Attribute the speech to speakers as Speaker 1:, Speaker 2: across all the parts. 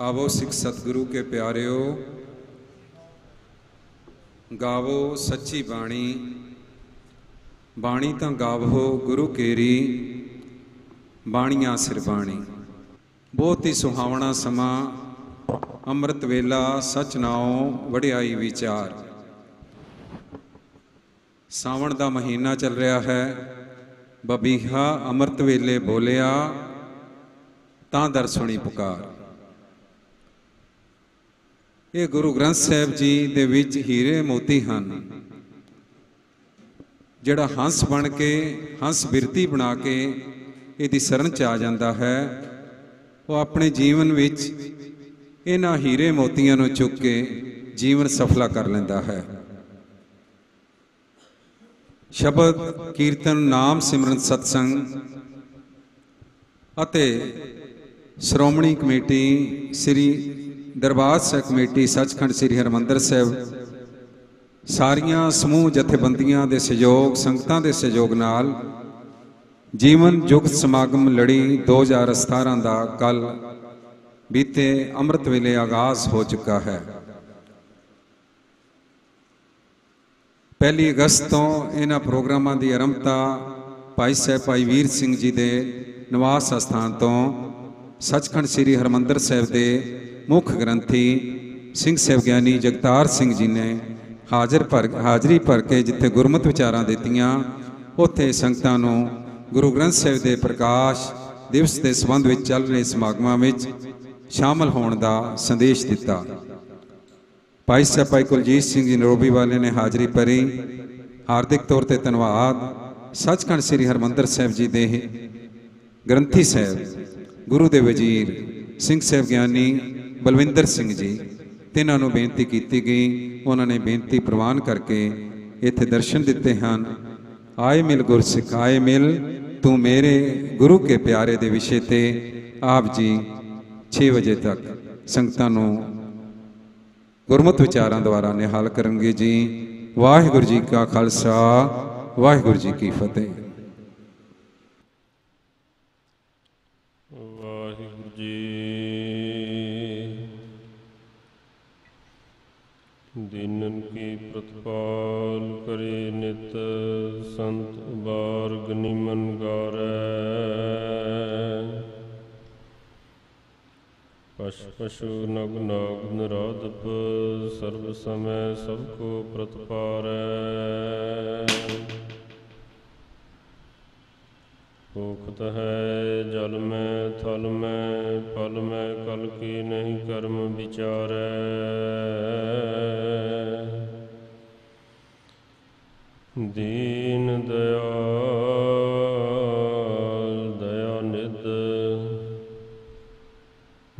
Speaker 1: ਆਵੋ ਸਿੱਖ ਸਤਿਗੁਰੂ ਕੇ ਪਿਆਰਿਓ, ਗਾਵੋ ਸੱਚੀ ਬਾਣੀ। ਬਾਣੀ ਤਾਂ ਗਾਵੋ ਗੁਰੂ ਕੇਰੀ, ਬਾਣੀਆਂ ਸਿਰ ਬਾਣੀ। ਬਹੁਤ ਹੀ ਸੁਹਾਵਣਾ ਸਮਾਂ, ਅੰਮ੍ਰਿਤ ਵੇਲਾ, ਸਚ ਨਾਉ, ਵਡਿਆਈ ਵਿਚਾਰ। ਸਾਵਣ ਦਾ ਮਹੀਨਾ ਚੱਲ ਰਿਹਾ ਹੈ, ਬਬੀਹਾ ਅੰਮ੍ਰਿਤ ਵੇਲੇ ਬੋਲਿਆ, ਤਾਂ ਦਰਸੁਣੀ ਪੁਕਾਰ। ਇਹ ਗੁਰੂ ਗ੍ਰੰਥ ਸਾਹਿਬ ਜੀ ਦੇ ਵਿੱਚ ਹੀਰੇ ਮੋਤੀ ਹਨ, ਜਿਹੜਾ ਹੰਸ ਬਣ ਕੇ, ਹੰਸ ਬਿਰਤੀ ਬਣਾ ਕੇ ਇਹਦੀ ਸ਼ਰਨ ਚ ਆ ਜਾਂਦਾ ਹੈ। ਉਹ ਆਪਣੇ ਜੀਵਨ ਵਿੱਚ ਇਹਨਾਂ ਹੀਰੇ ਮੋਤੀਆਂ ਨੂੰ ਚੁੱਕ ਕੇ ਜੀਵਨ ਸਫਲਾ ਕਰ ਲੈਂਦਾ ਹੈ। ਸ਼ਬਦ, ਕੀਰਤਨ, ਨਾਮ, ਸਿਮਰਨ, ਸਤਸੰਗ ਅਤੇ ਸ਼੍ਰੋਮਣੀ ਕਮੇਟੀ ਸ੍ਰੀ ਦਰਬਾਰ ਸਾਹਿਬ ਕਮੇਟੀ ਸੱਚਖੰਡ ਸ੍ਰੀ ਹਰਮੰਦਰ ਸਾਹਿਬ, ਸਾਰੀਆਂ ਸਮੂਹ ਜਥੇਬੰਦੀਆਂ ਦੇ ਸਹਿਯੋਗ, ਸੰਗਤਾਂ ਦੇ ਸਹਿਯੋਗ ਨਾਲ ਜੀਵਨ ਜੁਗਤ ਸਮਾਗਮ ਲੜੀ 2017 ਦਾ ਕੱਲ ਬੀਤੇ ਅੰਮ੍ਰਿਤ ਵੇਲੇ ਆਗਾਜ਼ ਹੋ ਚੁੱਕਾ ਹੈ। ਪਹਿਲੀ ਅਗਸਤ ਤੋਂ ਇਹਨਾਂ ਪ੍ਰੋਗਰਾਮਾਂ ਦੀ ਆਰੰਭਤਾ ਭਾਈ ਸਾਹਿਬ ਭਾਈ ਵੀਰ ਸਿੰਘ ਜੀ ਦੇ ਨਿਵਾਸ ਸਥਾਨ ਤੋਂ ਸੱਚਖੰਡ ਸ੍ਰੀ ਹਰਮੰਦਰ ਸਾਹਿਬ ਦੇ ਮੁੱਖ ਗ੍ਰੰਥੀ ਸਿੰਘ ਸਾਹਿਬ ਗਿਆਨੀ ਜਗਤਾਰ ਸਿੰਘ ਜੀ ਨੇ ਹਾਜ਼ਰ ਭਰ, ਹਾਜ਼ਰੀ ਭਰ ਕੇ ਜਿੱਥੇ ਗੁਰਮਤਿ ਵਿਚਾਰਾਂ ਦਿੱਤੀਆਂ, ਉੱਥੇ ਸੰਗਤਾਂ ਨੂੰ ਗੁਰੂ ਗ੍ਰੰਥ ਸਾਹਿਬ ਦੇ ਪ੍ਰਕਾਸ਼ ਦਿਵਸ ਦੇ ਸੰਬੰਧ ਵਿੱਚ ਚੱਲ ਰਹੇ ਸਮਾਗਮਾਂ ਵਿੱਚ ਸ਼ਾਮਲ ਹੋਣ ਦਾ ਸੰਦੇਸ਼ ਦਿੱਤਾ। ਭਾਈ ਸਾਹਿਬ, ਭਾਈ ਕੁਲਜੀਤ ਸਿੰਘ ਜੀ ਨਰੋਬੀ ਵਾਲੇ ਨੇ ਹਾਜ਼ਰੀ ਭਰੀ। ਹਾਰਦਿਕ ਤੌਰ ਤੇ ਧੰਨਵਾਦ। ਸੱਚਖੰਡ ਸ੍ਰੀ ਹਰਮੰਦਰ ਸਾਹਿਬ ਜੀ ਦੇ ਗ੍ਰੰਥੀ ਸਾਹਿਬ, ਗੁਰੂ ਦੇ ਵਜ਼ੀਰ, ਸਿੰਘ ਸਾਹਿਬ ਗਿਆਨੀ ਬਲਵਿੰਦਰ ਸਿੰਘ ਜੀ, ਤਿੰਨਾਂ ਨੂੰ ਬੇਨਤੀ ਕੀਤੀ ਗਈ। ਉਹਨਾਂ ਨੇ ਬੇਨਤੀ ਪ੍ਰਵਾਨ ਕਰਕੇ ਇੱਥੇ ਦਰਸ਼ਨ ਦਿੱਤੇ ਹਨ। ਆਏ ਮਿਲ ਗੁਰਸਿੱਖ ਆਏ ਮਿਲ, ਤੂੰ ਮੇਰੇ ਗੁਰੂ ਕੇ ਪਿਆਰੇ ਦੇ ਵਿਸ਼ੇ ਤੇ ਆਪ ਜੀ 6 ਵਜੇ ਤੱਕ ਸੰਗਤਾਂ ਨੂੰ ਗੁਰਮਤਿ ਵਿਚਾਰਾਂ ਦੁਆਰਾ ਨਿਹਾਲ ਕਰਨਗੇ ਜੀ। ਵਾਹਿਗੁਰੂ ਜੀ ਕਾ ਖਾਲਸਾ, ਵਾਹਿਗੁਰੂ ਜੀ ਕੀ ਫਤਿਹ।
Speaker 2: ਦਿਨਨ ਕੀ ਪ੍ਰਤਪਾਲ ਕਰੇ ਨਿਤ ਸੰਤ ਬਾਰ ਗਨਿਮਨ ਗਾਰੈ। ਪਸ਼ ਪਸ਼ੂ ਨਗ ਨਾਗ ਨਰਾਦਪ ਸਰਬ ਸਮੈ ਸਭ ਕੋ ਪ੍ਰਤਪਾਰੈ। ਭੂਖਤ ਹੈ ਜਲ ਮੈਂ ਥਲ ਮੈਂ ਫਲ ਮੈਂ ਕਲ ਕੀ ਨਹੀਂ ਕਰਮ ਵਿਚਾਰੈ। ਦੀਨ ਦਇਆਲ ਦਇਆ ਨਿਧ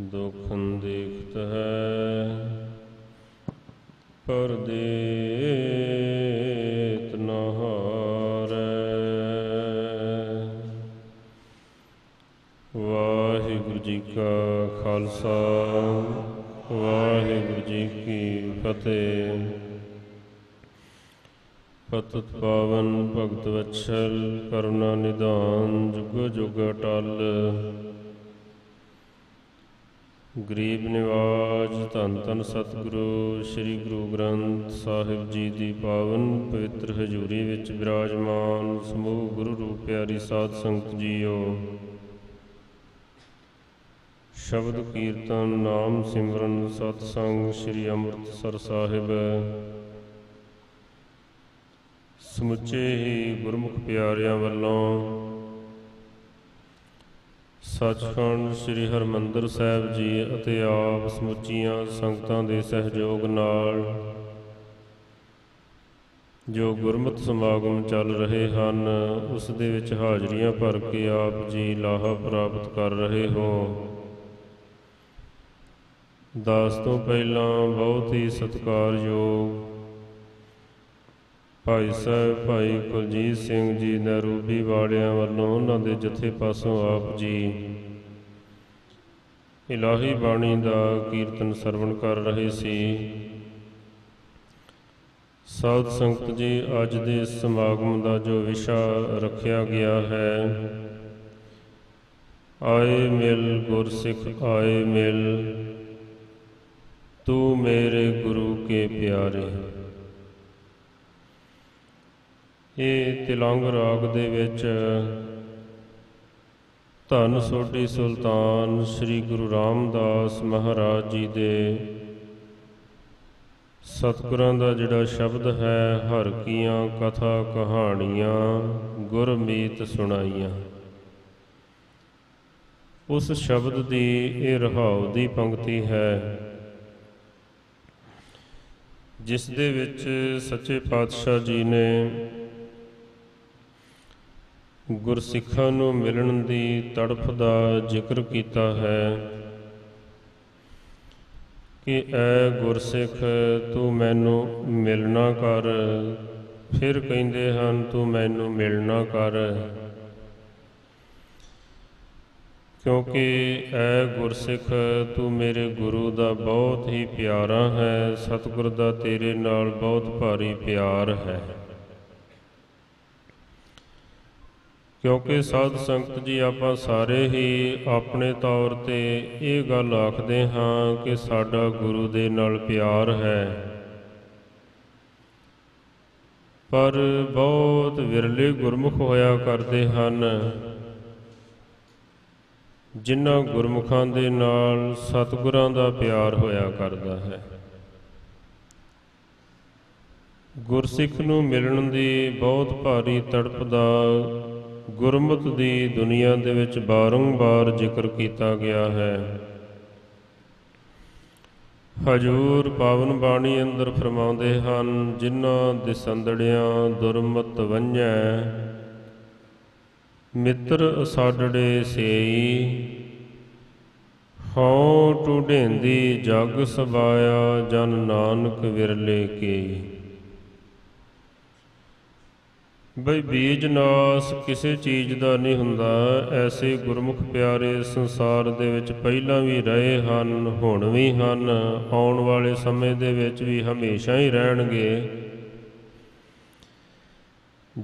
Speaker 2: ਦੁਖਨ ਦੇਖਤ ਹੈ। ਪਰਦੇਤ ਖਾਲਸਾ, ਵਾਹਿਗੁਰੂ ਜੀ ਕੀ ਫਤਿਹ। ਪਤਿਤ ਪਾਵਨ ਭਗਤ ਵਛਲ, ਕਰੁਣਾ ਨਿਧਾਨ, ਜੁਗ ਜੁਗ ਅਟਲ। ਗਰੀਬ ਨਿਵਾਜ, ਧੰਨ ਧੰਨ ਸਤਿਗੁਰੂ, ਸ੍ਰੀ ਗੁਰੂ ਗ੍ਰੰਥ ਸਾਹਿਬ ਜੀ ਦੀ ਪਾਵਨ ਪਵਿੱਤਰ ਹਜ਼ੂਰੀ ਵਿੱਚ ਬਿਰਾਜਮਾਨ ਸਮੂਹ ਗੁਰੂ ਰੂਪ ਪਿਆਰੀ ਸਾਧ ਸੰਗਤ ਜੀਓ। ਸ਼ਬਦ ਕੀਰਤਨ ਨਾਮ ਸਿਮਰਨ ਸਤ ਸੰਗ ਸ੍ਰੀ ਅੰਮ੍ਰਿਤਸਰ ਸਾਹਿਬ। ਸਮੁੱਚੇ ਹੀ ਗੁਰਮੁਖ ਪਿਆਰਿਆਂ ਵੱਲੋਂ ਸੱਚਖੰਡ ਸ੍ਰੀ ਹਰਮੰਦਰ ਸਾਹਿਬ ਜੀ ਅਤੇ ਆਪ ਸਮੁੱਚੀਆਂ ਸੰਗਤਾਂ ਦੇ ਸਹਿਯੋਗ ਨਾਲ ਜੋ ਗੁਰਮਤਿ ਸਮਾਗਮ ਚੱਲ ਰਹੇ ਹਨ, ਉਸ ਦੇ ਵਿੱਚ ਹਾਜ਼ਰੀਆਂ ਭਰ ਕੇ ਆਪ ਜੀ ਲਾਹਾ ਪ੍ਰਾਪਤ ਕਰ ਰਹੇ ਹੋ। ਦਾਸ ਤੋਂ ਪਹਿਲਾਂ ਬਹੁਤ ਹੀ ਸਤਿਕਾਰਯੋਗ ਭਾਈ ਸਾਹਿਬ, ਭਾਈ ਕੁਲਜੀਤ ਸਿੰਘ ਜੀ ਨਰੂਬੀ ਵਾਲਿਆਂ ਵੱਲੋਂ ਉਹਨਾਂ ਦੇ ਜਥੇ ਪਾਸੋਂ ਆਪ ਜੀ ਇਲਾਹੀ ਬਾਣੀ ਦਾ ਕੀਰਤਨ ਸਰਵਣ ਕਰ ਰਹੇ ਸੀ। ਸਾਧ ਸੰਗਤ ਜੀ, ਅੱਜ ਦੇ ਸਮਾਗਮ ਦਾ ਜੋ ਵਿਸ਼ਾ ਰੱਖਿਆ ਗਿਆ ਹੈ, ਆਏ ਮਿਲ ਗੁਰਸਿੱਖ, ਆਏ ਮਿਲ ਤੂੰ ਮੇਰੇ ਗੁਰੂ ਕੇ ਪਿਆਰੇ। ਇਹ ਤਿਲੰਗ ਰਾਗ ਦੇ ਵਿੱਚ ਧੰਨ ਸੋਢੀ ਸੁਲਤਾਨ ਸ੍ਰੀ ਗੁਰੂ ਰਾਮਦਾਸ ਮਹਾਰਾਜ ਜੀ ਦੇ ਸਤਿਗੁਰਾਂ ਦਾ ਜਿਹੜਾ ਸ਼ਬਦ ਹੈ, ਹਰ ਕੀਆਂ ਕਥਾ ਕਹਾਣੀਆਂ ਗੁਰਮੀਤ ਸੁਣਾਈਆਂ। ਉਸ ਸ਼ਬਦ ਦੀ ਇਹ ਰਹਾਉ ਦੀ ਪੰਕਤੀ ਹੈ ਜਿਸ ਦੇ ਵਿੱਚ ਸੱਚੇ ਪਾਤਸ਼ਾਹ ਜੀ ਨੇ ਗੁਰਸਿੱਖਾਂ ਨੂੰ ਮਿਲਣ ਦੀ ਤੜਫ ਦਾ ਜ਼ਿਕਰ ਕੀਤਾ ਹੈ ਕਿ ਐ ਗੁਰਸਿੱਖ, ਤੂੰ ਮੈਨੂੰ ਮਿਲਣਾ ਕਰ। ਫਿਰ ਕਹਿੰਦੇ ਹਨ, ਤੂੰ ਮੈਨੂੰ ਮਿਲਣਾ ਕਰ। ਕਿਉਂਕਿ ਐ ਗੁਰਸਿੱਖ, ਤੂੰ ਮੇਰੇ ਗੁਰੂ ਦਾ ਬਹੁਤ ਹੀ ਪਿਆਰਾ ਹੈ, ਸਤਿਗੁਰ ਦਾ ਤੇਰੇ ਨਾਲ ਬਹੁਤ ਭਾਰੀ ਪਿਆਰ ਹੈ। ਕਿਉਂਕਿ ਸਾਧ ਸੰਗਤ ਜੀ, ਆਪਾਂ ਸਾਰੇ ਹੀ ਆਪਣੇ ਤੌਰ ਤੇ ਇਹ ਗੱਲ ਆਖਦੇ ਹਾਂ ਕਿ ਸਾਡਾ ਗੁਰੂ ਦੇ ਨਾਲ ਪਿਆਰ ਹੈ। ਪਰ ਬਹੁਤ ਵਿਰਲੇ ਗੁਰਮੁਖ ਹੋਇਆ ਕਰਦੇ ਹਨ। ਜਿਨ੍ਹਾਂ ਗੁਰਮੁਖਾਂ ਦੇ ਨਾਲ ਸਤਿਗੁਰਾਂ ਦਾ ਪਿਆਰ ਹੋਇਆ ਕਰਦਾ ਹੈ। ਗੁਰਸਿੱਖ ਨੂੰ ਮਿਲਣ ਦੀ ਬਹੁਤ ਭਾਰੀ ਤੜਪ ਦਾ ਗੁਰਮਤ ਦੀ ਦੁਨੀਆ ਦੇ ਵਿੱਚ ਬਾਰੰਬਾਰ ਜ਼ਿਕਰ ਕੀਤਾ ਗਿਆ ਹੈ। ਹਜੂਰ ਪਾਵਨ ਬਾਣੀ ਅੰਦਰ ਫਰਮਾਉਂਦੇ ਹਨ, ਜਿਨ੍ਹਾਂ ਦੇ ਸੰਦੜਿਆਂ ਦੁਰਮਤ ਵੰਝੈ ਮਿੱਤਰ ਅਸਾਡੜੇ ਸੇਈ, ਹਉ ਟੁਢੇਂਦੀ ਜਗ ਸਬਾਇਆ ਜਨ ਨਾਨਕ ਵਿਰਲੇ ਕੇ ਬਈ ਬੀਜ ਨਾਸ ਕਿਸੇ ਚੀਜ਼ ਦਾ ਨਹੀਂ ਹੁੰਦਾ, ਐਸੇ ਗੁਰਮੁਖ ਪਿਆਰੇ ਸੰਸਾਰ ਦੇ ਵਿੱਚ ਪਹਿਲਾਂ ਵੀ ਰਹੇ ਹਨ, ਹੁਣ ਵੀ ਹਨ, ਆਉਣ ਵਾਲੇ ਸਮੇਂ ਦੇ ਵਿੱਚ ਵੀ ਹਮੇਸ਼ਾ ਹੀ ਰਹਿਣਗੇ।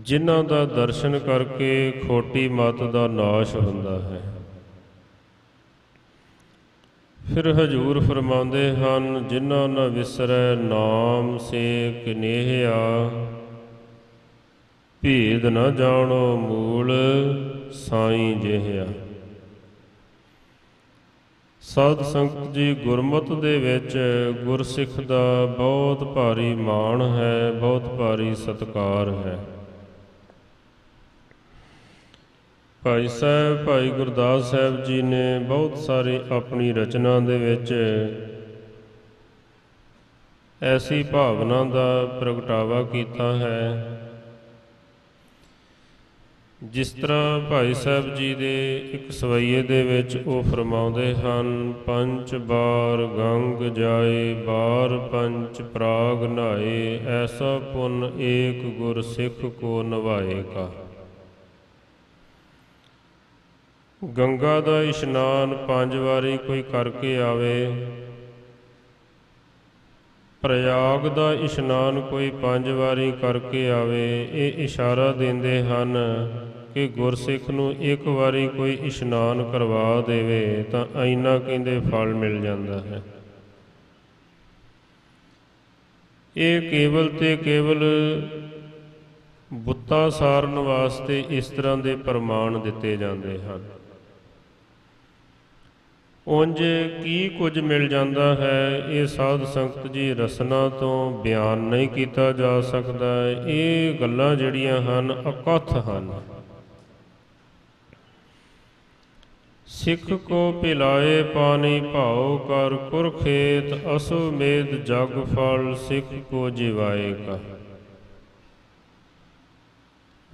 Speaker 2: ਜਿਨ੍ਹਾਂ ਦਾ ਦਰਸ਼ਨ ਕਰਕੇ ਖੋਟੀ ਮਤ ਦਾ ਨਾਸ਼ ਹੁੰਦਾ ਹੈ। ਫਿਰ ਹਜੂਰ ਫਰਮਾਉਂਦੇ ਹਨ, ਜਿਨ੍ਹਾਂ ਨਾ ਵਿਸਰੈ ਨਾਮ ਸੇ ਕਨੇਹਿਆ, ਭੇਦ ਨਾ ਜਾਣੋ ਮੂਲ ਸਾਈਂ ਜਿਹਿਆ ਸਾਧ ਸੰਗਤ ਜੀ, ਗੁਰਮਤ ਦੇ ਵਿੱਚ ਗੁਰਸਿੱਖ ਦਾ ਬਹੁਤ ਭਾਰੀ ਮਾਣ ਹੈ, ਬਹੁਤ ਭਾਰੀ ਸਤਕਾਰ ਹੈ। ਭਾਈ ਸਾਹਿਬ, ਭਾਈ ਗੁਰਦਾਸ ਸਾਹਿਬ ਜੀ ਨੇ ਬਹੁਤ ਸਾਰੇ ਆਪਣੀ ਰਚਨਾ ਦੇ ਵਿੱਚ ਐਸੀ ਭਾਵਨਾ ਦਾ ਪ੍ਰਗਟਾਵਾ ਕੀਤਾ ਹੈ। ਜਿਸ ਤਰ੍ਹਾਂ ਭਾਈ ਸਾਹਿਬ ਜੀ ਦੇ ਇੱਕ ਸਵਈਏ ਦੇ ਵਿੱਚ ਉਹ ਫਰਮਾਉਂਦੇ ਹਨ, ਪੰਜ ਬਾਰ ਗੰਗ ਜਾਏ, ਬਾਰ ਪੰਜ ਪ੍ਰਾਗ ਨਾਏ ਐਸਾ ਪੁੰਨ ਏਕ ਗੁਰ ਸਿੱਖ ਕੋ ਨਵਾਏਗਾ। ਗੰਗਾ ਦਾ ਇਸ਼ਨਾਨ ਪੰਜ ਵਾਰੀ ਕੋਈ ਕਰਕੇ ਆਵੇ। ਪ੍ਰਯਾਗ ਦਾ ਇਸ਼ਨਾਨ ਕੋਈ ਪੰਜ ਵਾਰੀ ਕਰਕੇ ਆਵੇ। ਇਹ ਇਸ਼ਾਰਾ ਦਿੰਦੇ ਹਨ ਕਿ ਗੁਰਸਿੱਖ ਨੂੰ ਇੱਕ ਵਾਰੀ ਕੋਈ ਇਸ਼ਨਾਨ ਕਰਵਾ ਦੇਵੇ ਤਾਂ ਐਨਾ ਕਹਿੰਦੇ ਫਲ ਮਿਲ ਜਾਂਦਾ ਹੈ। ਇਹ ਕੇਵਲ ਤੇ ਕੇਵਲ ਬੁੱਤਾ ਸਾਰਨ ਵਾਸਤੇ ਇਸ ਤਰ੍ਹਾਂ ਦੇ ਪ੍ਰਮਾਣ ਦਿੱਤੇ ਜਾਂਦੇ ਹਨ। ਉਂਝ ਕੀ ਕੁਝ ਮਿਲ ਜਾਂਦਾ ਹੈ? ਇਹ ਸਾਧ ਸੰਗਤ ਜੀ ਰਸਨਾ ਤੋਂ ਬਿਆਨ ਨਹੀਂ ਕੀਤਾ ਜਾ ਸਕਦਾ। ਇਹ ਗੱਲਾਂ ਜਿਹੜੀਆਂ ਹਨ, ਅਕਥ ਹਨ। ਸਿੱਖ ਕੋ ਪਿਲਾਏ ਪਾਣੀ ਭਾਉ ਕਰ ਪੁਰਖੇਤ, ਅਸੁ ਮੇਦ ਜਗ ਫਲ ਸਿੱਖ ਕੋ ਜਿਵਾਏ ਜਿਵਾਏਗਾ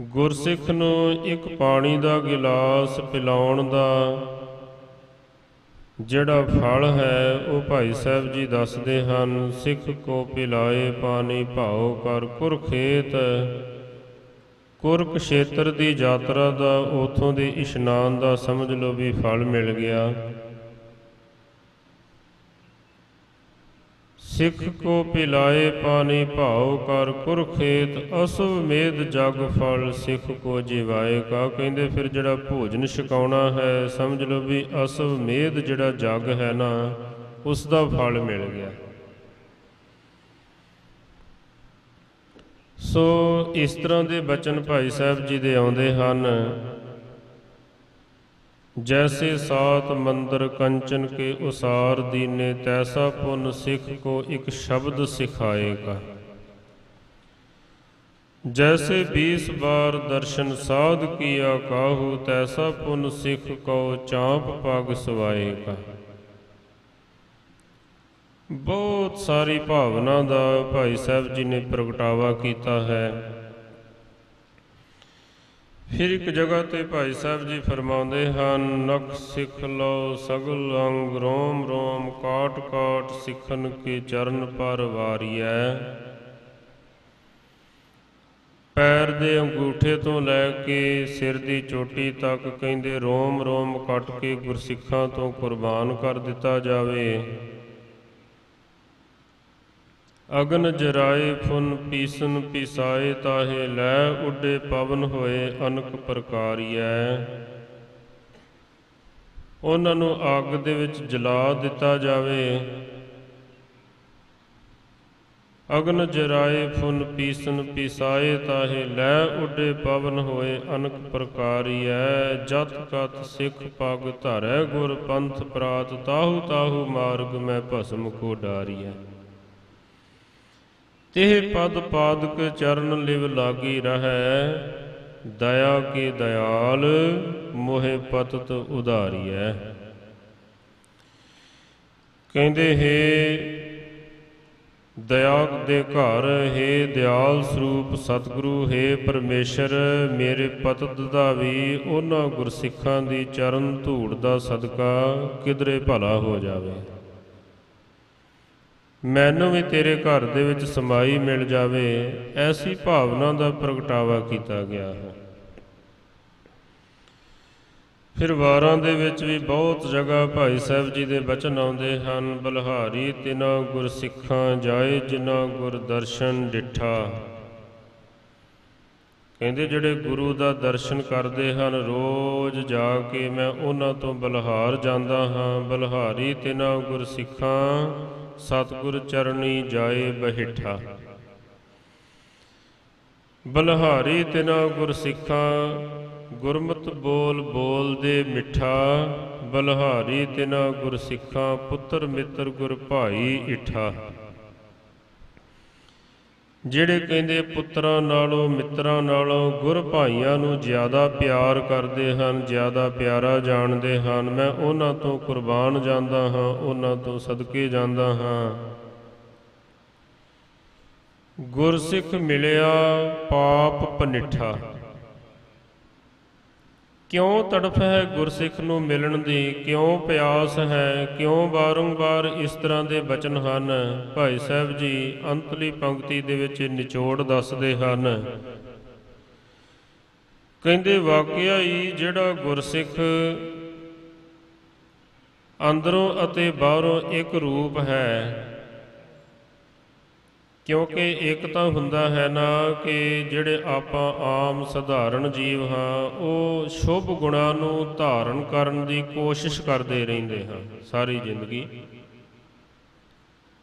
Speaker 2: ਗੁਰਸਿੱਖ ਨੂੰ ਇੱਕ ਪਾਣੀ ਦਾ ਗਿਲਾਸ ਪਿਲਾਉਣ ਦਾ ਜਿਹੜਾ ਫਲ ਹੈ, ਉਹ ਭਾਈ ਸਾਹਿਬ ਜੀ ਦੱਸਦੇ ਹਨ, ਸਿੱਖ ਕੋ ਪਿਲਾਏ ਪਾਣੀ ਭਾਉ ਕਰ ਕੁਰਖੇਤ ਕੁਰਕਸ਼ੇਤਰ ਦੀ ਯਾਤਰਾ ਦਾ, ਉਥੋਂ ਦੇ ਇਸ਼ਨਾਨ ਦਾ ਸਮਝ ਲਓ ਵੀ ਫਲ ਮਿਲ ਗਿਆ। ਸਿੱਖ ਕੋ ਪਿਲਾਏ ਪਾਣੀ ਭਾਉ ਕਰ ਕੁਰਖੇਤ, ਅਸਵ ਮੇਦ ਜਗ ਫਲ, ਸਿੱਖ ਕੋ ਜਿਵਾਏ ਕਾ। ਕਹਿੰਦੇ ਫਿਰ ਜਿਹੜਾ ਭੋਜਨ ਛਕਾਉਣਾ ਹੈ, ਸਮਝ ਲਓ ਵੀ ਅਸਵ ਮੇਦ ਜਿਹੜਾ ਜਗ ਹੈ ਨਾ ਉਸ ਦਾ ਫਲ ਮਿਲ ਗਿਆ। ਸੋ ਇਸ ਤਰ੍ਹਾਂ ਦੇ ਬਚਨ ਭਾਈ ਸਾਹਿਬ ਜੀ ਦੇ ਆਉਂਦੇ ਹਨ। ਜੈਸੇ ਸਾਤ ਮੰਦਰ ਕੰਚਨ ਕੇ ਉਸਾਰ ਦੀਨੇ, ਤੈਸਾ ਪੁੰਨ ਸਿੱਖ ਕੋ ਇੱਕ ਸ਼ਬਦ ਸਿਖਾਏਗਾ। ਜੈਸੇ 20 ਬਾਰ ਦਰਸ਼ਨ ਸਾਧ ਕੀਆ ਕਾਹੂ, ਤੈਸਾ ਪੁੰਨ ਸਿੱਖ ਕੋ ਚਾਂਪ ਪਗ ਸਵਾਏਗਾ। ਬਹੁਤ ਸਾਰੀ ਭਾਵਨਾ ਦਾ ਭਾਈ ਸਾਹਿਬ ਜੀ ਨੇ ਪ੍ਰਗਟਾਵਾ ਕੀਤਾ ਹੈ। ਫਿਰ ਇੱਕ ਜਗ੍ਹਾ ਤੇ ਭਾਈ ਸਾਹਿਬ ਜੀ ਫਰਮਾਉਂਦੇ ਹਨ ਨਖ ਸਿੱਖ ਲਓ ਸਗਲ ਅੰਗ, ਰੋਮ ਰੋਮ, ਕਾਟ ਕਾਟ ਸਿੱਖਨ ਕੇ ਚਰਨ ਪਰ ਵਾਰੀਐ। ਪੈਰ ਦੇ ਅੰਗੂਠੇ ਤੋਂ ਲੈ ਕੇ ਸਿਰ ਦੀ ਚੋਟੀ ਤੱਕ ਕਹਿੰਦੇ ਰੋਮ ਰੋਮ ਕੱਟ ਕੇ ਗੁਰਸਿੱਖਾਂ ਤੋਂ ਕੁਰਬਾਨ ਕਰ ਦਿੱਤਾ ਜਾਵੇ। ਅਗਨ ਜਰਾਏ ਫੁਨ ਪੀਸਨ ਪਿਸਾਏ ਤਾਹੇ ਲੈ ਉੱਡੇ ਪਵਨ ਹੋਏ ਅਨਕ ਪ੍ਰਕਾਰੀਐ। ਉਹਨਾਂ ਨੂੰ ਅੱਗ ਦੇ ਵਿੱਚ ਜਲਾ ਦਿੱਤਾ ਜਾਵੇ। ਅਗਨ ਜਰਾਏ ਫੁਨ ਪੀਸਨ ਪਿਸਾਏ ਤਾਹੇ ਲੈ ਉੱਡੇ ਪਵਨ ਹੋਏ ਅਨਕ ਪ੍ਰਕਾਰੀਐ। ਜਤ ਕਤ ਸਿੱਖ ਪਗ ਧਰੈ ਗੁਰ ਪੰਥ ਪ੍ਰਾਤ ਤਾਹੂ ਤਾਹੂ ਮਾਰਗ ਮੈਂ ਭਸਮ ਕੋ ਡਾਰੀਐ ਤਿਹ ਪਦ ਪਾਦਕ ਚਰਨ ਲਿਵ ਲਾਗੀ ਰਹੈ, ਦਇਆ ਕੇ ਦਇਆਲ, ਮੋਹਿ ਪਤਤ ਉਧਾਰੀਐ। ਕਹਿੰਦੇ, ਹੈ ਦਇਆ ਦੇ ਘਰ, ਹੈ ਦਿਆਲ ਸਰੂਪ ਸਤਿਗੁਰੂ, ਹੈ ਪਰਮੇਸ਼ਰ, ਮੇਰੇ ਪਤਤ ਦਾ ਵੀ ਉਹਨਾਂ ਗੁਰਸਿੱਖਾਂ ਦੀ ਚਰਨ ਧੂੜ ਦਾ ਸਦਕਾ ਕਿਧਰੇ ਭਲਾ ਹੋ ਜਾਵੇ। ਮੈਨੂੰ ਵੀ ਤੇਰੇ ਘਰ ਦੇ ਵਿੱਚ ਸਮਾਈ ਮਿਲ ਜਾਵੇ, ਐਸੀ ਭਾਵਨਾ ਦਾ ਪ੍ਰਗਟਾਵਾ ਕੀਤਾ ਗਿਆ ਹੈ। ਫਿਰ ਵਾਰਾਂ ਦੇ ਵਿੱਚ ਵੀ ਬਹੁਤ ਜਗ੍ਹਾ ਭਾਈ ਸਾਹਿਬ ਜੀ ਦੇ ਬਚਨ ਆਉਂਦੇ ਹਨ, ਬਲਹਾਰੀ ਤਿਨਾ ਗੁਰ ਸਿੱਖਾਂ ਜਾਏ ਜਿਨਾ ਗੁਰ ਦਰਸ਼ਨ ਡਿਠਾ। ਕਹਿੰਦੇ ਜਿਹੜੇ ਗੁਰੂ ਦਾ ਦਰਸ਼ਨ ਕਰਦੇ ਹਨ, ਰੋਜ਼ ਜਾ ਕੇ ਮੈਂ ਉਹਨਾਂ ਤੋਂ ਬਲਹਾਰ ਜਾਂਦਾ ਹਾਂ, ਬਲਹਾਰੀ ਤਿਨਾ ਗੁਰ ਸਿੱਖਾਂ ਸਤਿਗੁਰ ਚਰਣੀ ਜਾਏ ਬਹਿਠਾ। ਬਲਹਾਰੀ ਤਿਨਾ ਗੁਰ ਸਿੱਖਾਂ, ਗੁਰਮਤ ਬੋਲ ਬੋਲਦੇ ਮਿੱਠਾ। ਬਲਹਾਰੀ ਤਿਨਾ ਗੁਰ ਸਿੱਖਾਂ, ਪੁੱਤਰ ਮਿੱਤਰ ਗੁਰ ਭਾਈ ਇਠਾ। ਜਿਹੜੇ ਕਹਿੰਦੇ ਪੁੱਤਰਾਂ ਨਾਲੋਂ, ਮਿੱਤਰਾਂ ਨਾਲੋਂ ਗੁਰ ਭਾਈਆਂ ਨੂੰ ਜ਼ਿਆਦਾ ਪਿਆਰ ਕਰਦੇ ਹਨ, ਜ਼ਿਆਦਾ ਪਿਆਰਾ ਜਾਣਦੇ ਹਨ, ਮੈਂ ਉਹਨਾਂ ਤੋਂ ਕੁਰਬਾਨ ਜਾਂਦਾ ਹਾਂ, ਉਹਨਾਂ ਤੋਂ ਸਦਕੇ ਜਾਂਦਾ ਹਾਂ। ਗੁਰਸਿੱਖ ਮਿਲਿਆ ਪਾਪ ਪਨਿਠਾ। ਕਿਉਂ ਤੜਫ ਹੈ ਗੁਰਸਿੱਖ ਨੂੰ ਮਿਲਣ ਦੀ? ਕਿਉਂ ਪਿਆਸ ਹੈ? ਕਿਉਂ ਬਾਰੰਬਾਰ ਇਸ ਤਰ੍ਹਾਂ ਦੇ ਬਚਨ ਹਨ? ਭਾਈ ਸਾਹਿਬ ਜੀ, ਅੰਤਲੀ ਪੰਕਤੀ ਦੇ ਵਿੱਚ ਨਿਚੋੜ ਦੱਸਦੇ ਹਨ। ਕਹਿੰਦੇ, ਵਾਕਿਆ ਹੀ ਜਿਹੜਾ ਗੁਰਸਿੱਖ ਅੰਦਰੋਂ ਅਤੇ ਬਾਹਰੋਂ ਇੱਕ ਰੂਪ ਹੈ ਕਿਉਂਕਿ ਇੱਕ ਤਾਂ ਹੁੰਦਾ ਹੈ ਨਾ ਕਿ ਜਿਹੜੇ ਆਪਾਂ ਆਮ ਸਧਾਰਨ ਜੀਵ ਹਾਂ, ਉਹ ਸ਼ੁਭ ਗੁਣਾਂ ਨੂੰ ਧਾਰਨ ਕਰਨ ਦੀ ਕੋਸ਼ਿਸ਼ ਕਰਦੇ ਰਹਿੰਦੇ ਹਾਂ ਸਾਰੀ ਜ਼ਿੰਦਗੀ।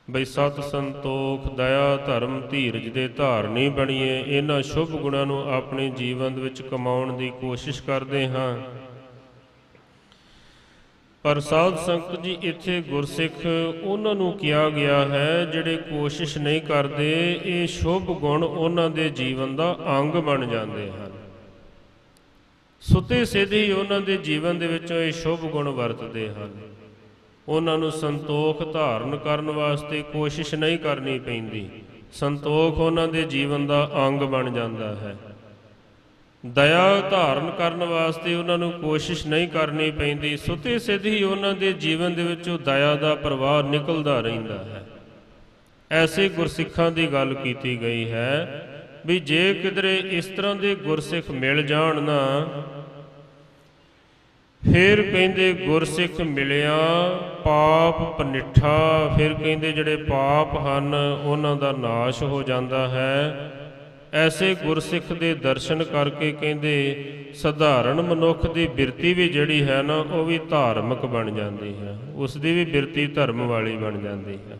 Speaker 2: ਬਈ ਸਤ ਸੰਤੋਖ, ਦਇਆ, ਧਰਮ, ਧੀਰਜ ਦੇ ਧਾਰਨੀ ਬਣੀਏ, ਇਹਨਾਂ ਸ਼ੁਭ ਗੁਣਾਂ ਨੂੰ ਆਪਣੇ ਜੀਵਨ ਦੇ ਵਿੱਚ ਕਮਾਉਣ ਦੀ ਕੋਸ਼ਿਸ਼ ਕਰਦੇ ਹਾਂ। ਪਰ ਸਾਧ ਸੰਗਤ ਜੀ, ਇੱਥੇ ਗੁਰਸਿੱਖ ਉਹਨਾਂ ਨੂੰ ਕਿਹਾ ਗਿਆ ਹੈ, ਜਿਹੜੇ ਕੋਸ਼ਿਸ਼ ਨਹੀਂ ਕਰਦੇ, ਇਹ ਸ਼ੁਭ ਗੁਣ ਉਹਨਾਂ ਦੇ ਜੀਵਨ ਦਾ ਅੰਗ ਬਣ ਜਾਂਦੇ ਹਨ। ਸੁਤੇ ਸਿੱਧੇ ਹੀ ਉਹਨਾਂ ਦੇ ਜੀਵਨ ਦੇ ਵਿੱਚੋਂ ਇਹ ਸ਼ੁਭ ਗੁਣ ਵਰਤਦੇ ਹਨ। ਉਹਨਾਂ ਨੂੰ ਸੰਤੋਖ ਧਾਰਨ ਕਰਨ ਵਾਸਤੇ ਕੋਸ਼ਿਸ਼ ਨਹੀਂ ਕਰਨੀ ਪੈਂਦੀ। ਸੰਤੋਖ ਉਹਨਾਂ ਦੇ ਜੀਵਨ ਦਾ ਅੰਗ ਬਣ ਜਾਂਦਾ ਹੈ। ਦਇਆ ਧਾਰਨ ਕਰਨ ਵਾਸਤੇ ਉਹਨਾਂ ਨੂੰ ਕੋਸ਼ਿਸ਼ ਨਹੀਂ ਕਰਨੀ ਪੈਂਦੀ। ਸੁਤੇ ਸਿੱਧ ਹੀ ਉਹਨਾਂ ਦੇ ਜੀਵਨ ਦੇ ਵਿੱਚੋਂ ਦਇਆ ਦਾ ਪ੍ਰਵਾਹ ਨਿਕਲਦਾ ਰਹਿੰਦਾ ਹੈ। ਐਸੇ ਗੁਰਸਿੱਖਾਂ ਦੀ ਗੱਲ ਕੀਤੀ ਗਈ ਹੈ ਵੀ ਜੇ ਕਿਧਰੇ ਇਸ ਤਰ੍ਹਾਂ ਦੇ ਗੁਰਸਿੱਖ ਮਿਲ ਜਾਣ ਨਾ, ਫਿਰ ਕਹਿੰਦੇ ਗੁਰਸਿੱਖ ਮਿਲਿਆ, ਪਾਪ ਪਨਿੱਠਾ, ਫਿਰ ਕਹਿੰਦੇ ਜਿਹੜੇ ਪਾਪ ਹਨ, ਉਹਨਾਂ ਦਾ ਨਾਸ਼ ਹੋ ਜਾਂਦਾ ਹੈ। ਐਸੇ ਗੁਰਸਿੱਖ ਦੇ ਦਰਸ਼ਨ ਕਰਕੇ ਕਹਿੰਦੇ, ਸਧਾਰਨ ਮਨੁੱਖ ਦੀ ਬਿਰਤੀ ਵੀ ਜਿਹੜੀ ਹੈ ਨਾ, ਉਹ ਵੀ ਧਾਰਮਿਕ ਬਣ ਜਾਂਦੀ ਹੈ। ਉਸ ਦੀ ਵੀ ਬਿਰਤੀ ਧਰਮ ਵਾਲੀ ਬਣ ਜਾਂਦੀ ਹੈ।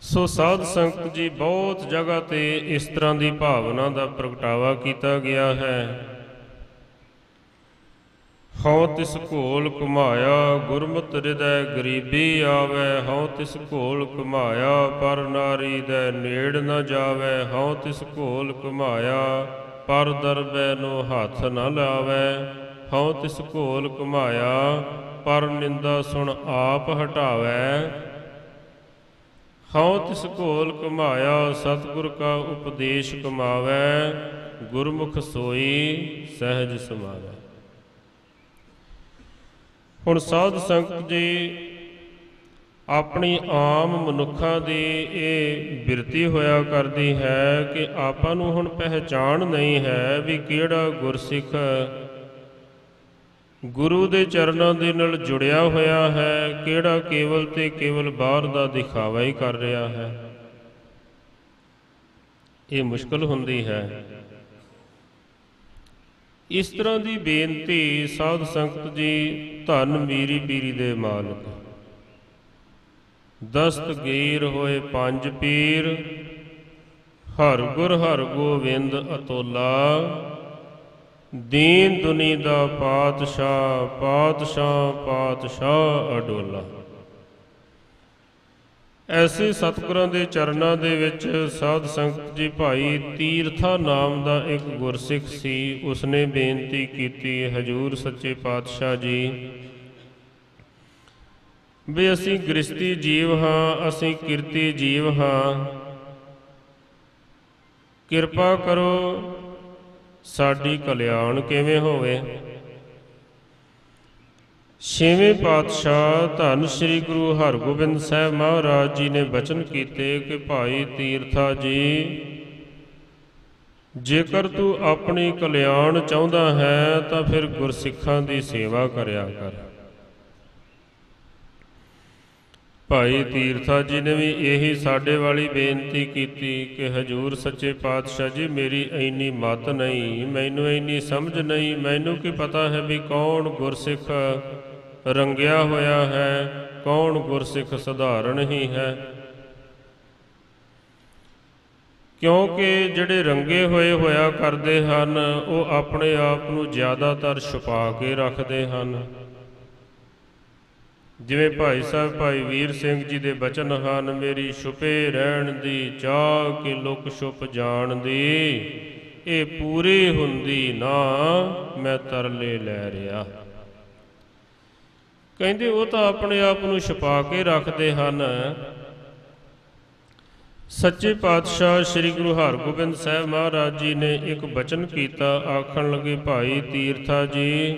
Speaker 2: ਸੋ ਸਾਧ ਸੰਗਤ ਜੀ, ਬਹੁਤ ਜਗ੍ਹਾ ਤੇ ਇਸ ਤਰ੍ਹਾਂ ਦੀ ਭਾਵਨਾ ਦਾ ਪ੍ਰਗਟਾਵਾ ਕੀਤਾ ਗਿਆ ਹੈ। ਹਉ ਤਿਸ ਘੋਲ ਕੁਮਾਇਆ ਗੁਰਮਤਿ ਹਿਰਦੈ ਗਰੀਬੀ ਆਵੇ। ਹਉ ਤਿਸ ਘੋਲ ਕੁਮਾਇਆ ਪਰ ਨਾਰੀ ਦੇ ਨੇੜ ਨਾ ਜਾਵੇ। ਹਉ ਤਿਸ ਘੋਲ ਕੁਮਾਇਆ ਪਰ ਦਰਬੈ ਨੂੰ ਹੱਥ ਨਾ ਲਾਵੇ। ਹਉ ਤਿਸ ਘੋਲ ਕੁਮਾਇਆ ਪਰ ਨਿੰਦਾ ਸੁਣ ਆਪ ਹਟਾਵੇ। ਹਉ ਤਿਸ ਘੋਲ ਕਮਾਇਆ ਸਤਿਗੁਰ ਕਾ ਉਪਦੇਸ਼ ਕਮਾਵੇ। ਗੁਰਮੁਖ ਸੋਈ ਸਹਿਜ ਸਮਾਵੇ। ਹੁਣ ਸਾਧ ਸੰਗਤ ਜੀ, ਆਪਣੀ ਆਮ ਮਨੁੱਖਾਂ ਦੀ ਇਹ ਬਿਰਤੀ ਹੋਇਆ ਕਰਦੀ ਹੈ ਕਿ ਆਪਾਂ ਨੂੰ ਹੁਣ ਪਹਿਚਾਣ ਨਹੀਂ ਹੈ ਵੀ ਕਿਹੜਾ ਗੁਰਸਿੱਖ ਗੁਰੂ ਦੇ ਚਰਨਾਂ ਦੇ ਨਾਲ ਜੁੜਿਆ ਹੋਇਆ ਹੈ, ਕਿਹੜਾ ਕੇਵਲ ਤੇ ਕੇਵਲ ਬਾਹਰ ਦਾ ਦਿਖਾਵਾ ਹੀ ਕਰ ਰਿਹਾ ਹੈ। ਇਹ ਮੁਸ਼ਕਲ ਹੁੰਦੀ ਹੈ। ਇਸ ਤਰ੍ਹਾਂ ਦੀ ਬੇਨਤੀ ਸਾਧ ਸੰਗਤ ਜੀ, ਧੰਨ ਮੀਰੀ ਪੀਰੀ ਦੇ ਮਾਲਕ। ਦਸਤਗੀਰ ਹੋਏ ਪੰਜ ਪੀਰ, ਹਰ ਗੁਰ ਹਰ ਗੋਬਿੰਦ ਅਤੋਲਾ। ਦੀਨ ਦੁਨੀ ਦਾ ਪਾਤਸ਼ਾਹ ਪਾਤਸ਼ਾਹ ਪਾਤਸ਼ਾਹ ਅਡੋਲਾ। ਐਸੇ ਸਤਿਗੁਰਾਂ ਦੇ ਚਰਨਾਂ ਦੇ ਵਿੱਚ ਸਾਧ ਸੰਗਤ ਜੀ ਭਾਈ ਤੀਰਥਾ ਨਾਮ ਦਾ ਇੱਕ ਗੁਰਸਿੱਖ ਸੀ, ਉਸਨੇ ਬੇਨਤੀ ਕੀਤੀ, ਹਜੂਰ ਸੱਚੇ ਪਾਤਸ਼ਾਹ ਜੀ, ਵੀ ਅਸੀਂ ਗ੍ਰਸਤੀ ਜੀਵ ਹਾਂ, ਅਸੀਂ ਕਿਰਤੀ ਜੀਵ ਹਾਂ। ਕਿਰਪਾ ਕਰੋ ਸਾਡੀ ਕਲਿਆਣ ਕਿਵੇਂ ਹੋਵੇ। ਛੇਵੇਂ ਪਾਤਸ਼ਾਹ ਧੰਨ ਸ੍ਰੀ ਗੁਰੂ ਹਰਗੋਬਿੰਦ ਸਾਹਿਬ ਮਹਾਰਾਜ ਜੀ ਨੇ ਬਚਨ ਕੀਤੇ ਕਿ ਭਾਈ ਤੀਰਥਾ ਜੀ, ਜੇਕਰ ਤੂੰ ਆਪਣੀ ਕਲਿਆਣ ਚਾਹੁੰਦਾ ਹੈ ਤਾਂ ਫਿਰ ਗੁਰਸਿੱਖਾਂ ਦੀ ਸੇਵਾ ਕਰਿਆ ਕਰ। ਭਾਈ ਤੀਰਥਾ ਜੀ ਨੇ ਵੀ ਇਹੀ ਸਾਡੇ ਵਾਲੀ ਬੇਨਤੀ ਕੀਤੀ ਕਿ ਹਜੂਰ ਸੱਚੇ ਪਾਤਸ਼ਾਹ ਜੀ, ਮੇਰੀ ਇੰਨੀ ਮਤ ਨਹੀਂ, ਮੈਨੂੰ ਇੰਨੀ ਸਮਝ ਨਹੀਂ, ਮੈਨੂੰ ਕੀ ਪਤਾ ਹੈ ਵੀ ਕੌਣ ਗੁਰਸਿੱਖ ਰੰਗਿਆ ਹੋਇਆ ਹੈ, ਕੌਣ ਗੁਰਸਿੱਖ ਸਧਾਰਨ ਹੀ ਹੈ? ਕਿਉਂਕਿ ਜਿਹੜੇ ਰੰਗੇ ਹੋਏ ਹੋਇਆ ਕਰਦੇ ਹਨ, ਉਹ ਆਪਣੇ ਆਪ ਨੂੰ ਜ਼ਿਆਦਾਤਰ ਛੁਪਾ ਕੇ ਰੱਖਦੇ ਹਨ। ਜਿਵੇਂ ਭਾਈ ਸਾਹਿਬ, ਭਾਈ ਵੀਰ ਸਿੰਘ ਜੀ ਦੇ ਬਚਨ ਹਨ, ਮੇਰੀ ਛੁਪੇ ਰਹਿਣ ਦੀ ਚਾਹ ਕਿ ਲੁਕ ਛੁਪ ਜਾਣ ਦੀ, ਇਹ ਪੂਰੀ ਹੁੰਦੀ ਨਾ, ਮੈਂ ਤਰਲੇ ਲੈ ਰਿਹਾ। ਕਹਿੰਦੇ ਉਹ ਤਾਂ ਆਪਣੇ ਆਪ ਨੂੰ ਛਪਾ ਕੇ ਰੱਖਦੇ ਹਨ। ਸੱਚੇ ਪਾਤਸ਼ਾਹ ਸ੍ਰੀ ਗੁਰੂ ਹਰਗੋਬਿੰਦ ਸਾਹਿਬ ਮਹਾਰਾਜ ਜੀ ਨੇ ਇੱਕ ਬਚਨ ਕੀਤਾ, ਆਖਣ ਲੱਗੇ, ਭਾਈ ਤੀਰਥਾ ਜੀ,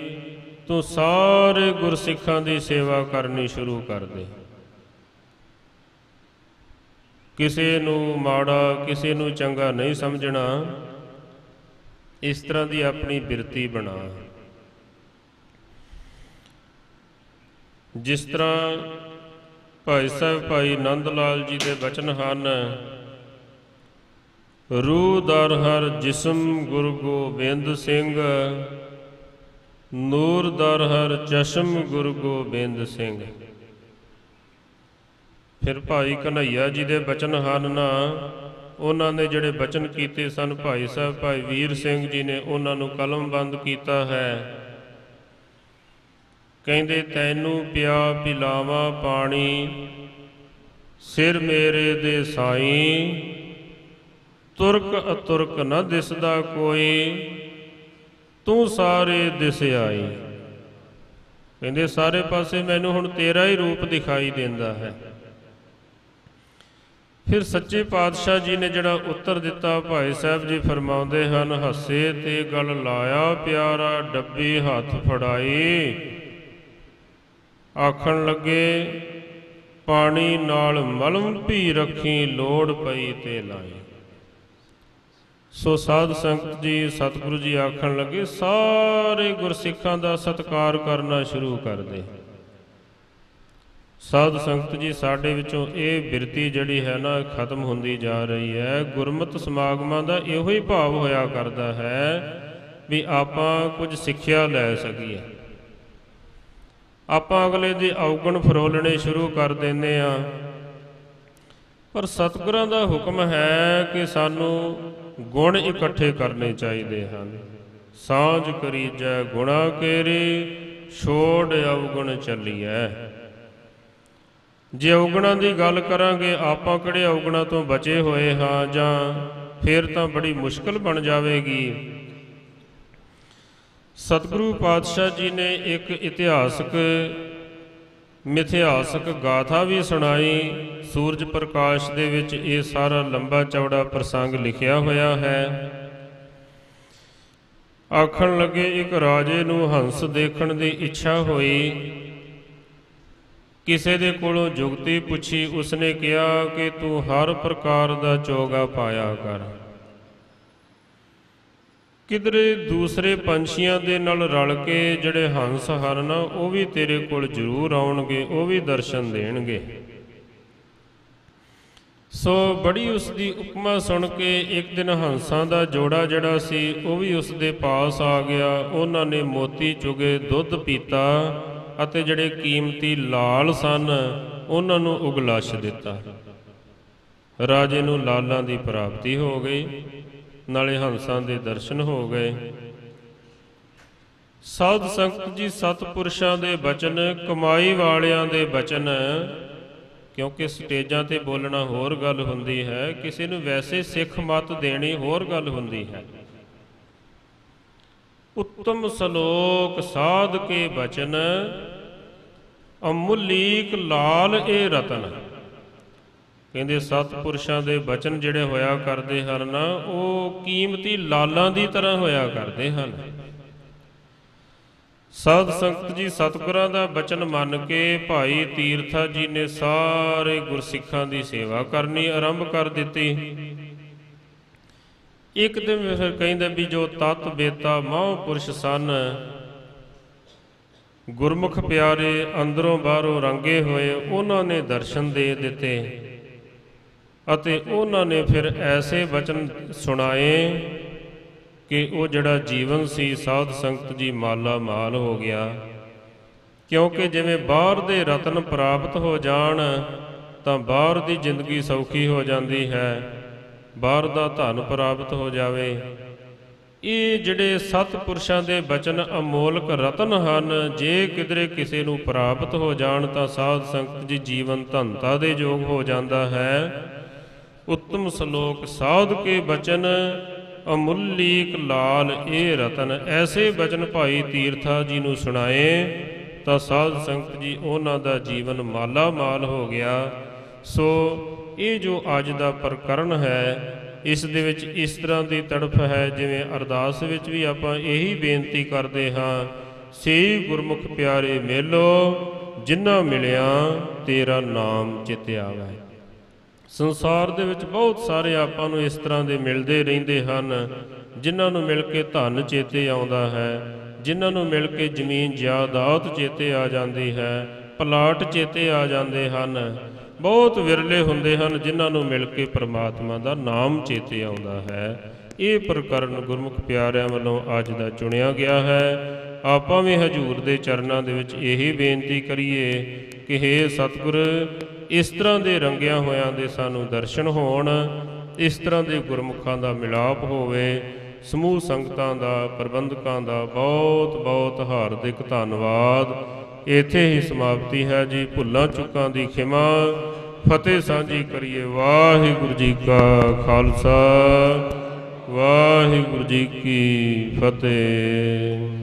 Speaker 2: ਤੂੰ ਸਾਰੇ ਗੁਰਸਿੱਖਾਂ ਦੀ ਸੇਵਾ ਕਰਨੀ ਸ਼ੁਰੂ ਕਰ ਦੇ। ਕਿਸੇ ਨੂੰ ਮਾੜਾ, ਕਿਸੇ ਨੂੰ ਚੰਗਾ ਨਹੀਂ ਸਮਝਣਾ। ਇਸ ਤਰ੍ਹਾਂ ਦੀ ਆਪਣੀ ਬਿਰਤੀ ਬਣਾ। ਜਿਸ ਤਰ੍ਹਾਂ ਭਾਈ ਸਾਹਿਬ, ਭਾਈ ਨੰਦ ਲਾਲ ਜੀ ਦੇ ਬਚਨ ਹਨ, ਰੂਹ ਦਰ ਹਰ ਜਿਸਮ ਗੁਰੂ ਗੋਬਿੰਦ ਸਿੰਘ, ਨੂਰ ਦਰ ਹਰ ਚਸ਼ਮ ਗੁਰੂ ਗੋਬਿੰਦ ਸਿੰਘ। ਫਿਰ ਭਾਈ ਕਨਈਆ ਜੀ ਦੇ ਬਚਨ ਹਨ ਨਾ, ਉਹਨਾਂ ਨੇ ਜਿਹੜੇ ਬਚਨ ਕੀਤੇ ਸਨ, ਭਾਈ ਸਾਹਿਬ, ਭਾਈ ਵੀਰ ਸਿੰਘ ਜੀ ਨੇ ਉਹਨਾਂ ਨੂੰ ਕਲਮਬੰਦ ਕੀਤਾ ਹੈ। ਕਹਿੰਦੇ, ਤੈਨੂੰ ਪਿਆ ਪਿਲਾਵਾ ਪਾਣੀ, ਸਿਰ ਮੇਰੇ ਦੇ ਸਾਈ। ਤੁਰਕ ਅਤੁਰਕ ਨਾ ਦਿਸਦਾ ਕੋਈ, ਤੂੰ ਸਾਰੇ ਦਿਸ ਆਈ। ਕਹਿੰਦੇ, ਸਾਰੇ ਪਾਸੇ ਮੈਨੂੰ ਹੁਣ ਤੇਰਾ ਹੀ ਰੂਪ ਦਿਖਾਈ ਦਿੰਦਾ ਹੈ। ਫਿਰ ਸੱਚੇ ਪਾਤਸ਼ਾਹ ਜੀ ਨੇ ਜਿਹੜਾ ਉੱਤਰ ਦਿੱਤਾ, ਭਾਈ ਸਾਹਿਬ ਜੀ ਫਰਮਾਉਂਦੇ ਹਨ, ਹੱਸੇ ਤੇ ਗਲ ਲਾਇਆ ਪਿਆਰਾ, ਡੱਬੀ ਹੱਥ ਫੜਾਈ। ਆਖਣ ਲੱਗੇ, ਪਾਣੀ ਨਾਲ ਮਲਮ ਵੀ ਰੱਖੀ ਲੋੜ ਪਈ ਤੇ ਲਾਈ ਸੋ ਸਾਧ ਸੰਗਤ ਜੀ, ਸਤਿਗੁਰੂ ਜੀ ਆਖਣ ਲੱਗੇ, ਸਾਰੇ ਗੁਰਸਿੱਖਾਂ ਦਾ ਸਤਿਕਾਰ ਕਰਨਾ ਸ਼ੁਰੂ ਕਰ ਦੇ। ਸਾਧ ਸੰਗਤ ਜੀ, ਸਾਡੇ ਵਿੱਚੋਂ ਇਹ ਬਿਰਤੀ ਜਿਹੜੀ ਹੈ ਨਾ ਖਤਮ ਹੁੰਦੀ ਜਾ ਰਹੀ ਹੈ। ਗੁਰਮਤ ਸਮਾਗਮਾਂ ਦਾ ਇਹੋ ਹੀ ਭਾਵ ਹੋਇਆ ਕਰਦਾ ਹੈ ਵੀ ਆਪਾਂ ਕੁਝ ਸਿੱਖਿਆ ਲੈ ਸਕੀਏ। ਆਪਾਂ ਅਗਲੇ ਦੇ ਔਗਣ ਫਰੋਲਣੇ ਸ਼ੁਰੂ ਕਰ ਦਿੰਦੇ ਆ ਪਰ ਸਤਿਗੁਰਾਂ ਦਾ ਹੁਕਮ ਹੈ ਕਿ ਸਾਨੂੰ ਗੁਣ ਇਕੱਠੇ ਕਰਨੇ ਚਾਹੀਦੇ ਹਨ। ਸਾਂਝ ਕਰੀਜੈ ਗੁਣਾ ਕੇਰੀ, ਛੋੜ ਅਵਗੁਣ ਚੱਲੀਐ। ਜੇ ਔਗਣਾਂ ਦੀ ਗੱਲ ਕਰਾਂਗੇ, ਆਪਾਂ ਕਿਹੜੇ ਔਗਣਾਂ ਤੋਂ ਬਚੇ ਹੋਏ ਹਾਂ ਜਾਂ ਫਿਰ ਤਾਂ ਬੜੀ ਮੁਸ਼ਕਲ ਬਣ ਜਾਵੇਗੀ। ਸਤਿਗੁਰੂ ਪਾਤਸ਼ਾਹ ਜੀ ਨੇ ਇੱਕ ਇਤਿਹਾਸਕ, ਮਿਥਿਹਾਸਕ ਗਾਥਾ ਵੀ ਸੁਣਾਈ। ਸੂਰਜ ਪ੍ਰਕਾਸ਼ ਦੇ ਵਿੱਚ ਇਹ ਸਾਰਾ ਲੰਬਾ ਚੌੜਾ ਪ੍ਰਸੰਗ ਲਿਖਿਆ ਹੋਇਆ ਹੈ। ਆਖਣ ਲੱਗੇ, ਇੱਕ ਰਾਜੇ ਨੂੰ ਹੰਸ ਦੇਖਣ ਦੀ ਇੱਛਾ ਹੋਈ। ਕਿਸੇ ਦੇ ਕੋਲੋਂ ਜੁਗਤੀ ਪੁੱਛੀ, ਉਸਨੇ ਕਿਹਾ ਕਿ ਤੂੰ ਹਰ ਪ੍ਰਕਾਰ ਦਾ ਚੋਗਾ ਪਾਇਆ ਕਰ। ਕਿਧਰੇ ਦੂਸਰੇ ਪੰਛੀਆਂ ਦੇ ਨਾਲ ਰਲ ਕੇ ਜਿਹੜੇ ਹੰਸ ਹਨ, ਉਹ ਵੀ ਤੇਰੇ ਕੋਲ ਜ਼ਰੂਰ ਆਉਣਗੇ, ਉਹ ਵੀ ਦਰਸ਼ਨ ਦੇਣਗੇ। ਸੋ ਬੜੀ ਉਸ ਦੀ ਉਪਮਾ ਸੁਣ ਕੇ ਇੱਕ ਦਿਨ ਹੰਸਾਂ ਦਾ ਜੋੜਾ ਜਿਹੜਾ ਸੀ, ਉਹ ਵੀ ਉਸ ਦੇ ਪਾਸ ਆ ਗਿਆ। ਉਹਨਾਂ ਨੇ ਮੋਤੀ ਚੁਗੇ ਦੁੱਧ ਪੀਤਾ ਅਤੇ ਜਿਹੜੇ ਕੀਮਤੀ ਲਾਲ ਸਨ, ਉਹਨਾਂ ਨੂੰ ਉਗਲਾਸ਼ ਦਿੱਤਾ। ਰਾਜੇ ਨੂੰ ਲਾਲਾਂ ਦੀ ਪ੍ਰਾਪਤੀ ਹੋ ਗਈ। ਨਾਲੇ ਹੰਸਾਂ ਦੇ ਦਰਸ਼ਨ ਹੋ ਗਏ। ਸਾਧ ਸੰਗਤ ਜੀ, ਸਤਪੁਰਸ਼ਾਂ ਦੇ ਬਚਨ, ਕਮਾਈ ਵਾਲਿਆਂ ਦੇ ਬਚਨ, ਕਿਉਂਕਿ ਸਟੇਜਾਂ ਤੇ ਬੋਲਣਾ ਹੋਰ ਗੱਲ ਹੁੰਦੀ ਹੈ, ਕਿਸੇ ਨੂੰ ਵੈਸੇ ਸਿੱਖ ਮਤ ਦੇਣੀ ਹੋਰ ਗੱਲ ਹੁੰਦੀ ਹੈ। ਉੱਤਮ ਸ਼ਲੋਕ ਸਾਧ ਕੇ ਬਚਨ, ਅਮੁਲੀਕ ਲਾਲ ਇਹ ਰਤਨ। ਕਹਿੰਦੇ ਸਤਪੁਰਸ਼ਾਂ ਦੇ ਬਚਨ ਜਿਹੜੇ ਹੋਇਆ ਕਰਦੇ ਹਨ ਨਾ, ਉਹ ਕੀਮਤੀ ਲਾਲਾਂ ਦੀ ਤਰ੍ਹਾਂ ਹੋਇਆ ਕਰਦੇ ਹਨ। ਸਾਧ ਸੰਗਤ ਜੀ, ਸਤਿਗੁਰਾਂ ਦਾ ਬਚਨ ਮੰਨ ਕੇ ਭਾਈ ਤੀਰਥਾ ਜੀ ਨੇ ਸਾਰੇ ਗੁਰਸਿੱਖਾਂ ਦੀ ਸੇਵਾ ਕਰਨੀ ਆਰੰਭ ਕਰ ਦਿੱਤੀ। ਇੱਕ ਦਿਨ ਫਿਰ ਕਹਿੰਦੇ ਵੀ ਜੋ ਤਤ ਬੇਤਾ ਮਹਾਂਪੁਰਸ਼ ਸਨ, ਗੁਰਮੁਖ ਪਿਆਰੇ ਅੰਦਰੋਂ ਬਾਹਰੋਂ ਰੰਗੇ ਹੋਏ, ਉਹਨਾਂ ਨੇ ਦਰਸ਼ਨ ਦੇ ਦਿੱਤੇ। ਅਤੇ ਉਹਨਾਂ ਨੇ ਫਿਰ ਐਸੇ ਵਚਨ ਸੁਣਾਏ ਕਿ ਉਹ ਜਿਹੜਾ ਜੀਵਨ ਸੀ, ਸਾਧ ਸੰਗਤ ਜੀ ਮਾਲਾ ਮਾਲ ਹੋ ਗਿਆ। ਕਿਉਂਕਿ ਜਿਵੇਂ ਬਾਹਰ ਦੇ ਰਤਨ ਪ੍ਰਾਪਤ ਹੋ ਜਾਣ, ਤਾਂ ਬਾਹਰ ਦੀ ਜ਼ਿੰਦਗੀ ਸੌਖੀ ਹੋ ਜਾਂਦੀ ਹੈ, ਬਾਹਰ ਦਾ ਧਨ ਪ੍ਰਾਪਤ ਹੋ ਜਾਵੇ। ਇਹ ਜਿਹੜੇ ਸਤਪੁਰਸ਼ਾਂ ਦੇ ਬਚਨ ਅਮੋਲਕ ਰਤਨ ਹਨ, ਜੇ ਕਿਧਰੇ ਕਿਸੇ ਨੂੰ ਪ੍ਰਾਪਤ ਹੋ ਜਾਣ, ਤਾਂ ਸਾਧ ਸੰਗਤ ਜੀ ਜੀਵਨ ਧੰਤਾ ਦੇ ਯੋਗ ਹੋ ਜਾਂਦਾ ਹੈ। ਉੱਤਮ ਸ਼ਲੋਕ ਸਾਧ ਕੇ ਬਚਨ, ਅਮੁੱਲੀਕ ਲਾਲ ਇਹ ਰਤਨ। ਐਸੇ ਬਚਨ ਭਾਈ ਤੀਰਥਾ ਜੀ ਨੂੰ ਸੁਣਾਏ, ਤਾਂ ਸਾਧ ਸੰਗਤ ਜੀ ਉਹਨਾਂ ਦਾ ਜੀਵਨ ਮਾਲਾ ਮਾਲ ਹੋ ਗਿਆ। ਸੋ ਇਹ ਜੋ ਅੱਜ ਦਾ ਪ੍ਰਕਰਨ ਹੈ, ਇਸ ਦੇ ਵਿੱਚ ਇਸ ਤਰ੍ਹਾਂ ਦੀ ਤੜਫ ਹੈ ਜਿਵੇਂ ਅਰਦਾਸ ਵਿੱਚ ਵੀ ਆਪਾਂ ਇਹੀ ਬੇਨਤੀ ਕਰਦੇ ਹਾਂ ਸੇ ਗੁਰਮੁਖ ਪਿਆਰੇ ਮਿਲੋ ਜਿਨ੍ਹਾਂ ਮਿਲਿਆ ਤੇਰਾ ਨਾਮ ਚਿਤ ਆਵੇ। ਸੰਸਾਰ ਦੇ ਵਿੱਚ ਬਹੁਤ ਸਾਰੇ ਆਪਾਂ ਨੂੰ ਇਸ ਤਰ੍ਹਾਂ ਦੇ ਮਿਲਦੇ ਰਹਿੰਦੇ ਹਨ, ਜਿਨ੍ਹਾਂ ਨੂੰ ਮਿਲ ਕੇ ਧਨ ਚੇਤੇ ਆਉਂਦਾ ਹੈ, ਜਿਨ੍ਹਾਂ ਨੂੰ ਮਿਲ ਕੇ ਜ਼ਮੀਨ ਜਾਇਦਾਦ ਚੇਤੇ ਆ ਜਾਂਦੀ ਹੈ, ਪਲਾਟ ਚੇਤੇ ਆ ਜਾਂਦੇ ਹਨ। ਬਹੁਤ ਵਿਰਲੇ ਹੁੰਦੇ ਹਨ, ਜਿਨ੍ਹਾਂ ਨੂੰ ਮਿਲ ਕੇ ਪ੍ਰਮਾਤਮਾ ਦਾ ਨਾਮ ਚੇਤੇ ਆਉਂਦਾ ਹੈ। ਇਹ ਪ੍ਰਕਰਨ ਗੁਰਮੁਖ ਪਿਆਰਿਆਂ ਵੱਲੋਂ ਅੱਜ ਦਾ ਚੁਣਿਆ ਗਿਆ ਹੈ। ਆਪਾਂ ਵੀ ਹਜੂਰ ਦੇ ਚਰਨਾਂ ਦੇ ਵਿੱਚ ਇਹੀ ਬੇਨਤੀ ਕਰੀਏ ਕਿ हे ਸਤਿਗੁਰ ਇਸ ਤਰ੍ਹਾਂ ਦੇ ਰੰਗਿਆਂ ਹੋਇਆਂ ਦੇ ਸਾਨੂੰ ਦਰਸ਼ਨ ਹੋਣ, ਇਸ ਤਰ੍ਹਾਂ ਦੇ ਗੁਰਮੁਖਾਂ ਦਾ ਮਿਲਾਪ ਹੋਵੇ, ਸਮੂਹ ਸੰਗਤਾਂ ਦਾ, ਪ੍ਰਬੰਧਕਾਂ ਦਾ ਬਹੁਤ ਬਹੁਤ ਹਾਰਦਿਕ ਧੰਨਵਾਦ। ਇੱਥੇ ਹੀ ਸਮਾਪਤੀ ਹੈ ਜੀ, ਭੁੱਲਾਂ ਚੁੱਕਾਂ ਦੀ ਖਿਮਾ। ਫਤਿਹ ਸਾਂਝੀ ਕਰੀਏ ਵਾਹਿਗੁਰੂ ਜੀ ਕਾ ਖਾਲਸਾ। ਵਾਹਿਗੁਰੂ ਜੀ ਕੀ ਫਤਿਹ।